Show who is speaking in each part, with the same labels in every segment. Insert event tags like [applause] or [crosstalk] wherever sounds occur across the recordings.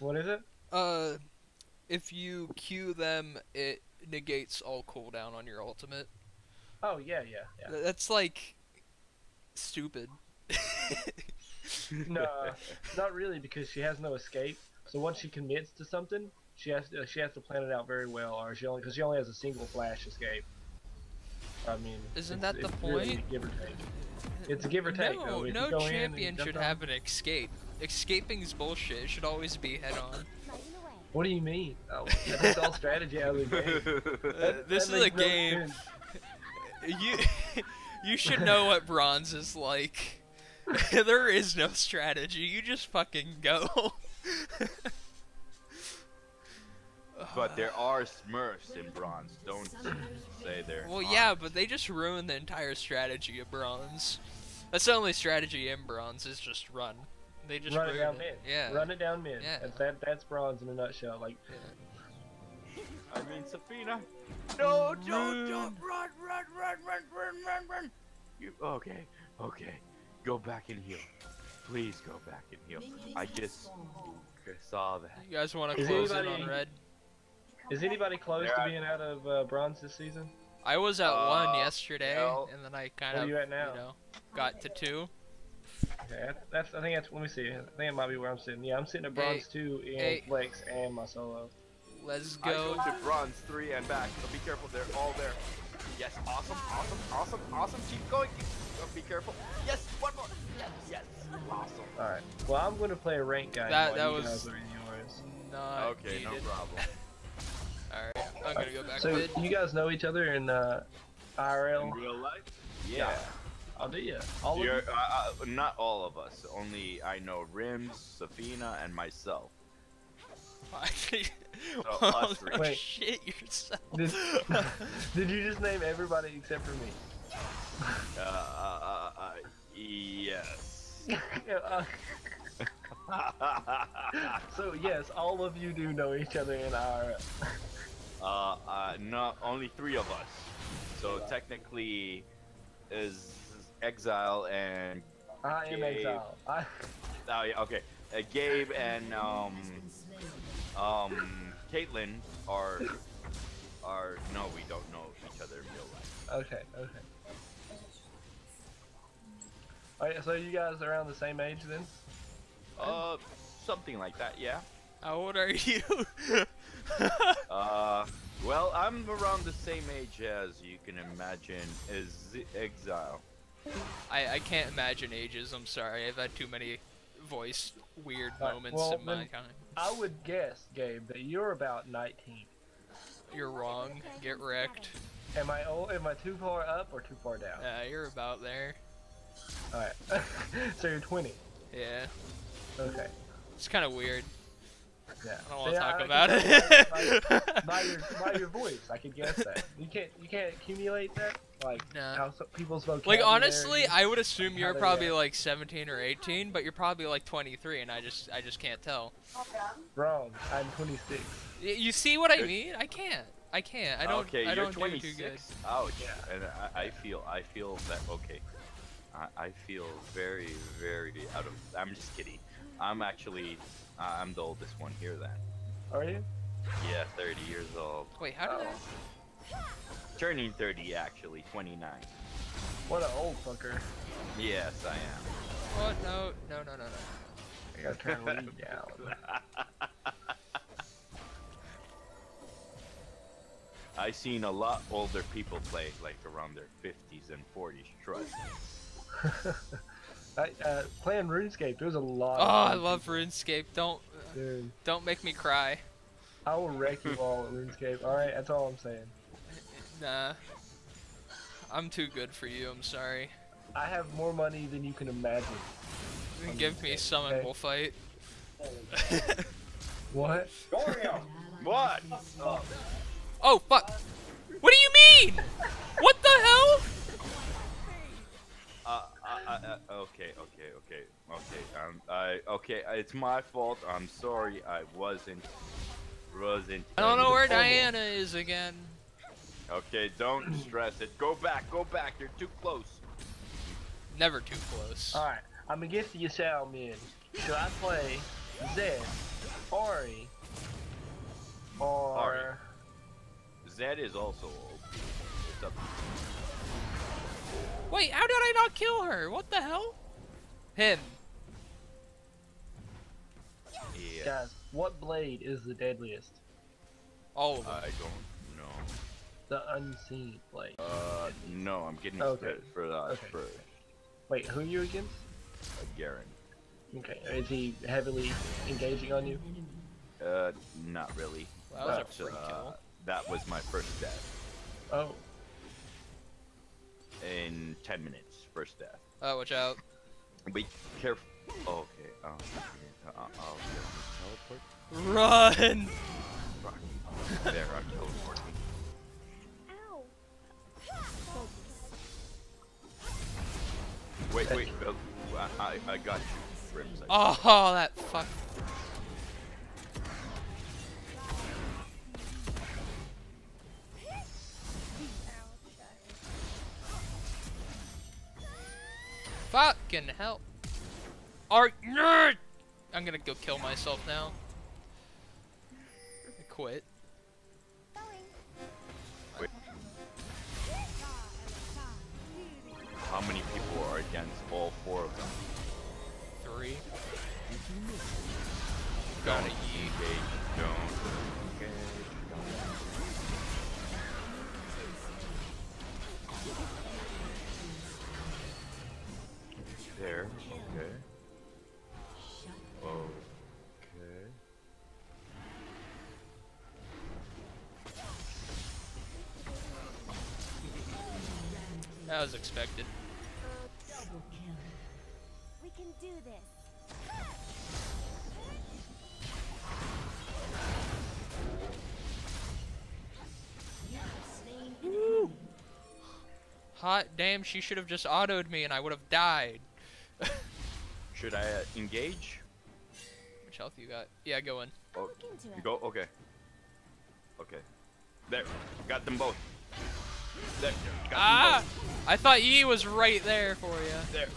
Speaker 1: What is it?
Speaker 2: Uh, if you Q them, it negates all cooldown on your ultimate.
Speaker 1: Oh yeah, yeah, yeah.
Speaker 2: That's like stupid.
Speaker 1: No, [laughs] not really, because she has no escape. So once she commits to something, she has to, she has to plan it out very well, or she only because she only has a single flash escape. I mean,
Speaker 2: Isn't that the
Speaker 1: it's really
Speaker 2: point?
Speaker 1: give or take. It's a give or take.
Speaker 2: no,
Speaker 1: though. If
Speaker 2: no
Speaker 1: go in and
Speaker 2: champion should
Speaker 1: on-
Speaker 2: have an escape. Escaping is bullshit. It should always be head on.
Speaker 1: What do you mean? [laughs] Oh, that all strategy out of the game. [laughs]
Speaker 2: Uh,
Speaker 1: That-
Speaker 2: this
Speaker 1: that
Speaker 2: is a game. [laughs] You you should know what bronze is like. there is no strategy. You just fucking go.
Speaker 3: But there [sighs] are Smurfs in bronze. Don't say there.
Speaker 2: Well,
Speaker 3: aren't.
Speaker 2: yeah, but they just ruined the entire strategy of bronze. That's the only strategy in bronze is just run. They just
Speaker 1: Run it down
Speaker 2: it.
Speaker 1: mid.
Speaker 2: Yeah.
Speaker 1: Run it down mid.
Speaker 2: Yeah.
Speaker 1: That's, that, that's bronze in a nutshell. Like,
Speaker 3: I mean, Safina. No, don't, don't run, run, run, run, run, run, run. You okay? Okay. Go back and heal. Please go back and heal. I just saw that.
Speaker 2: You guys want to
Speaker 1: Is
Speaker 2: close in
Speaker 1: anybody-
Speaker 2: on red?
Speaker 1: is anybody close
Speaker 3: Yeah.
Speaker 1: to being out of uh, bronze this season?
Speaker 2: I was at one
Speaker 3: Uh,
Speaker 2: yesterday,
Speaker 3: well,
Speaker 2: and then I kind of,
Speaker 1: you at now?
Speaker 2: know, got to two.
Speaker 1: Okay, that's, that's I think that's let me see. I think it might be where I'm sitting. Yeah, I'm sitting at bronze two in
Speaker 2: hey.
Speaker 1: flex and my solo.
Speaker 2: Let's
Speaker 3: I go
Speaker 2: go.
Speaker 3: to bronze three and back. So be careful. They're all there. Yes, awesome, awesome, awesome, awesome. Keep going. Keep, oh, be careful. Yes, one more. Yes, yes. Awesome.
Speaker 1: All right. Well, I'm going to play a rank guy.
Speaker 2: That- that was-
Speaker 1: guys are.
Speaker 2: Not
Speaker 3: Okay, no problem. [laughs]
Speaker 2: Alright, I'm gonna go back
Speaker 1: So
Speaker 2: mid.
Speaker 1: you guys know each other in uh, IRL?
Speaker 3: In real life? Yeah.
Speaker 1: I'll do ya. All
Speaker 3: You're,
Speaker 1: you?
Speaker 3: uh, uh, not all of us. Only I know Rims, Safina, and myself. [laughs]
Speaker 2: oh, [laughs]
Speaker 3: us three.
Speaker 1: Wait.
Speaker 2: shit yourself.
Speaker 1: Did, [laughs] did you just name everybody except for me?
Speaker 3: Uh, uh, uh, uh, yes.
Speaker 1: So yes, all of you do know each other in IRL.
Speaker 3: uh, uh, no, only three of us. So technically, is Exile and
Speaker 1: I am
Speaker 3: Gabe.
Speaker 1: exile. [laughs] I,
Speaker 3: oh yeah, okay, uh, Gabe and um um Caitlyn are are no, we don't know each other in real life.
Speaker 1: okay, okay. Alright, so you guys are around the same age then?
Speaker 3: Uh, something like that, yeah.
Speaker 2: How old are you? [laughs]
Speaker 3: Uh, well, I'm around the same age as you can imagine as Exile.
Speaker 2: I, I can't imagine ages, I'm sorry. I've had too many voice weird moments
Speaker 1: well,
Speaker 2: in my time.
Speaker 1: I would guess, Gabe, that you're about 19.
Speaker 2: You're wrong. Get wrecked.
Speaker 1: Am I old? Am I too far up or too far down?
Speaker 2: Uh, you're about there.
Speaker 1: Alright. [laughs] so you're 20.
Speaker 2: Yeah.
Speaker 1: Okay.
Speaker 2: It's kind of weird.
Speaker 1: Yeah.
Speaker 2: I don't wanna
Speaker 1: See,
Speaker 2: talk
Speaker 1: I
Speaker 2: about it.
Speaker 1: tell by, by your by your [laughs] voice, I could guess that. You can't you can't accumulate that like
Speaker 2: Nah.
Speaker 1: how so, people's
Speaker 2: Like honestly, I would assume you're probably
Speaker 1: react.
Speaker 2: like 17 or 18, but you're probably like 23, and I just I just can't tell.
Speaker 1: wrong. I'm 26.
Speaker 2: Y- You see what I mean? I can't. I can't. I don't.
Speaker 3: okay,
Speaker 2: I
Speaker 3: you're
Speaker 2: don't do
Speaker 3: 26.
Speaker 2: too good.
Speaker 3: Ouch.
Speaker 1: Yeah.
Speaker 3: And I, I feel, I feel that. Okay. I, I feel very, very out of. I'm just kidding. I'm actually, uh, I'm the oldest one here. Then.
Speaker 1: Are you?
Speaker 3: Yeah, 30 years old.
Speaker 2: Wait, how did
Speaker 1: Oh.
Speaker 3: Turning 30 actually, 29.
Speaker 1: What an old fucker.
Speaker 3: Yes, I am.
Speaker 2: I? What? No, no, no, no, no.
Speaker 1: I gotta turn Lee down. [laughs]
Speaker 3: I seen a lot older people play, like around their 50s and 40s. Trust. [laughs]
Speaker 1: I, uh, playing RuneScape, there's a lot.
Speaker 2: Oh,
Speaker 1: of
Speaker 2: I love
Speaker 1: people.
Speaker 2: RuneScape. Don't
Speaker 1: Dude,
Speaker 2: don't make me cry.
Speaker 1: I will wreck you all at RuneScape. All right, that's all I'm saying.
Speaker 2: Nah. I'm too good for you. I'm sorry.
Speaker 1: I have more money than you can imagine.
Speaker 2: Give me some and we'll fight. [laughs]
Speaker 1: What?
Speaker 3: What? Oh,
Speaker 2: oh fuck! What do you mean? What the hell?
Speaker 3: uh, uh, uh, uh, okay, okay, okay, okay. Um, I okay. It's my fault. I'm sorry. I wasn't. Wasn't.
Speaker 2: I don't know where Diana is again.
Speaker 3: Okay, don't stress it. Go back. Go back. You're too close.
Speaker 2: Never too close.
Speaker 1: All right, I'm gonna against you, Xiao Min. Should I play Zed Ori, or
Speaker 3: Ahri. Zed is also OP. It's up.
Speaker 2: Wait, how did I not kill her? What the hell? Him.
Speaker 3: Yeah.
Speaker 1: guys. What blade is the deadliest?
Speaker 2: All of them.
Speaker 3: I don't know.
Speaker 1: The unseen blade.
Speaker 3: Uh, no, I'm getting
Speaker 1: Okay.
Speaker 3: credit for that
Speaker 1: Okay.
Speaker 3: first.
Speaker 1: Wait, who are you against?
Speaker 3: Uh, Garen.
Speaker 1: Okay, is he heavily engaging on you?
Speaker 3: Uh, not really.
Speaker 2: That was a
Speaker 3: But,
Speaker 2: free
Speaker 3: uh,
Speaker 2: kill.
Speaker 3: That was my first death.
Speaker 1: Oh,
Speaker 3: In 10 minutes, first death.
Speaker 2: Oh, watch out.
Speaker 3: Be careful. Oh, okay. Um, uh, I'll just teleport.
Speaker 2: Run!
Speaker 3: Fuck. There, I'm teleporting. Wait, wait. Uh, I, I, got you, Rims. I-
Speaker 2: Oh, [laughs] that fuck. Fucking hell. Art nerd! I'm gonna go kill myself now. I quit.
Speaker 3: Four of them?
Speaker 2: Three.
Speaker 3: Gotta engage, don't don't. There, okay. Okay.
Speaker 2: That was expected.
Speaker 4: We can do this.
Speaker 2: Hot damn, she should have just autoed me and I would have died. [laughs]
Speaker 3: Should I uh, engage?
Speaker 2: Which health you got? Yeah, go in.
Speaker 3: Oh,
Speaker 4: Look
Speaker 3: go, okay. Okay. There, got them both. There, got
Speaker 2: Ah!
Speaker 3: them
Speaker 2: I thought Yi was right there for you.
Speaker 3: There.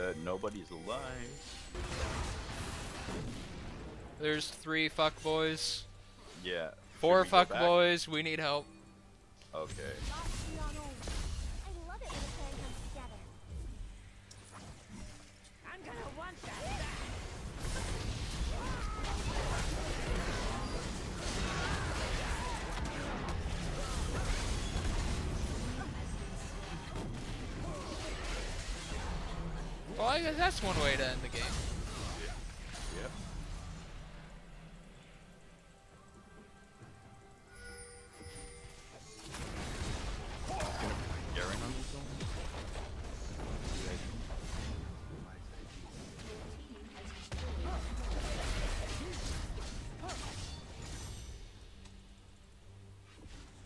Speaker 3: Uh, nobody's alive.
Speaker 2: There's three fuck boys.
Speaker 3: Yeah.
Speaker 2: Four fuck boys. We need help.
Speaker 3: Okay.
Speaker 2: Well, I guess that's one way to end the game.
Speaker 3: Yep. Garen on his own?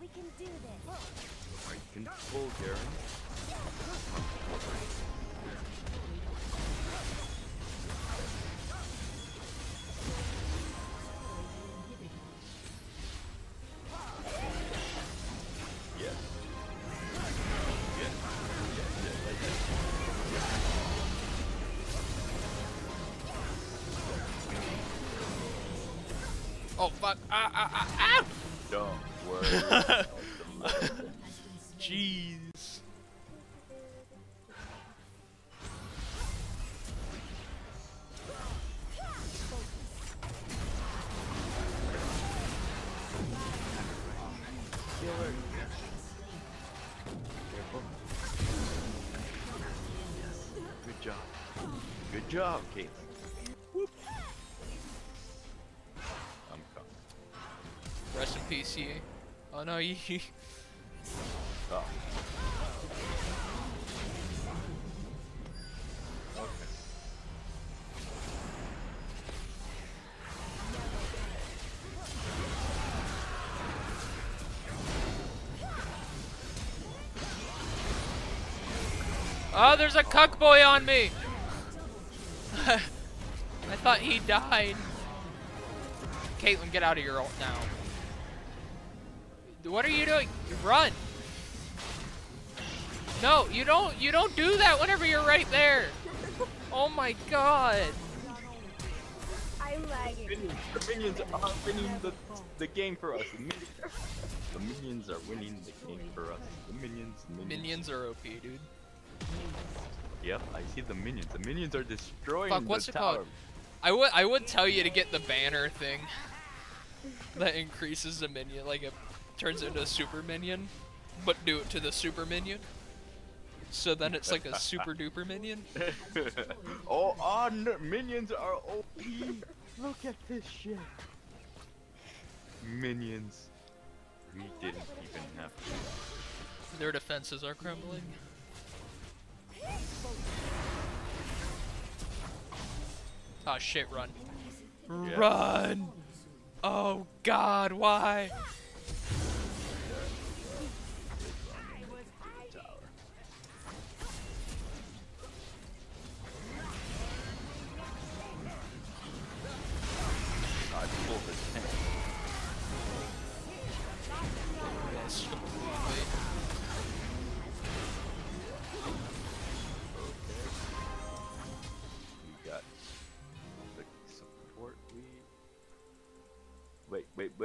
Speaker 4: We can do this.
Speaker 3: I can pull Garen.
Speaker 2: Oh fuck! Ah ah ah ah!
Speaker 3: Don't worry. [laughs]
Speaker 2: Jeez.
Speaker 3: Careful. Good job. Good job, Caitlin. Whoop. I'm coming.
Speaker 2: Rest in peace, Yi. Oh no, Yi.
Speaker 3: Oh.
Speaker 2: Oh, there's a cuck boy on me. [laughs] I thought he died. Caitlyn, get out of your ult now. What are you doing? Run! No, you don't. You don't do that whenever you're right there. Oh my god.
Speaker 4: I'm lagging.
Speaker 3: Minions, the minions are winning the, the game for us. The minions, the minions are winning the game for us. The minions, minions.
Speaker 2: Minions are OP, dude.
Speaker 3: Yep, I see the minions. The minions are destroying
Speaker 2: Fuck, what's
Speaker 3: the
Speaker 2: it
Speaker 3: tower.
Speaker 2: called? I would I would tell you to get the banner thing [laughs] that increases the minion, like it turns into a super minion, but do it to the super minion. So then it's like a super [laughs] duper minion. [laughs]
Speaker 3: oh, oh minions are OP. Look at this shit. Minions. We didn't even have to.
Speaker 2: Their defenses are crumbling. Oh shit, run.
Speaker 3: Yeah.
Speaker 2: Run! Oh god, why?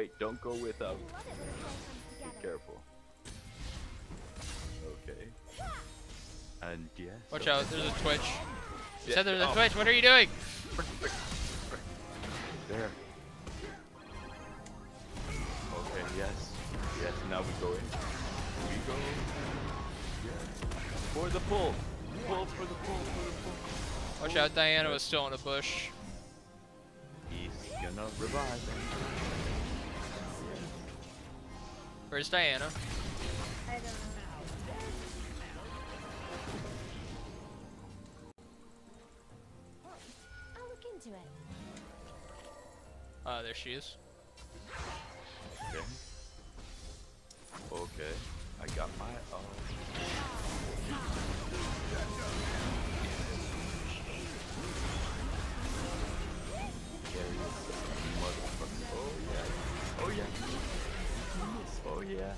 Speaker 3: Wait, wait, wait! Don't go without.
Speaker 4: Um, Love it when a plan
Speaker 3: Be careful. Okay. And yes.
Speaker 2: Watch out, there's a twitch. You
Speaker 3: Yeah,
Speaker 2: said there's a
Speaker 3: oh,
Speaker 2: twitch, um, what are you doing?
Speaker 3: There. Okay, yes. Yes, now we go in. We go in. Yes. For the pull. Pull for the pull, for the pull.
Speaker 2: Watch out, Diana was still in a bush.
Speaker 3: He's gonna revive.
Speaker 2: Where's Diana?
Speaker 4: I don't know. I'll look into it.
Speaker 2: Uh, there she is.
Speaker 3: Okay. Okay. I got my uh, own. Oh yeah. Oh yeah. Oh yeah.